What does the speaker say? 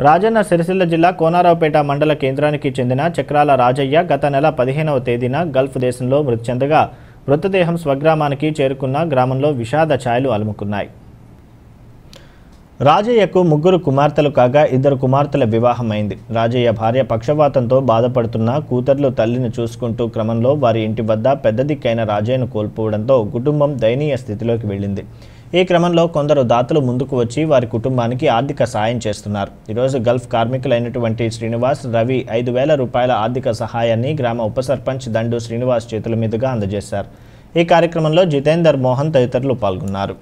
రాజన్న సిరిసిల్ల జిల్లా కోనారావుపేట మండల కేంద్రానికి చెందిన చక్రాల రాజయ్య గత నెల పదిహేనవ తేదీన గల్ఫ్ దేశంలో మృతి చెందగా మృతదేహం స్వగ్రామానికి చేరుకున్న గ్రామంలో విషాద ఛాయలు అలుముకున్నాయి. రాజయ్యకు ముగ్గురు కుమార్తెలు కాగా ఇద్దరు కుమార్తెల వివాహం అయింది రాజయ్య భార్య పక్షవాతంతో బాధపడుతున్న కూతుర్లు తల్లిని చూసుకుంటూ క్రమంలో వారి ఇంటి వద్ద పెద్ద దిక్కైన రాజయ్యను కోల్పోవడంతో కుటుంబం దయనీయ స్థితిలోకి వెళ్ళింది. ఈ క్రమంలో కొందరు దాతలు ముందుకు వచ్చి వారి కుటుంబానికి ఆర్థిక సాయం చేస్తున్నారు. ఈరోజు గల్ఫ్ కార్మికులైనటువంటి శ్రీనివాస్ రవి ఐదు వేల రూపాయల ఆర్థిక సహాయాన్ని గ్రామ ఉప సర్పంచ్ దండు శ్రీనివాస్ చేతుల మీదుగా అందజేశారు. ఈ కార్యక్రమంలో జితేందర్ మోహన్ తదితరులు పాల్గొన్నారు.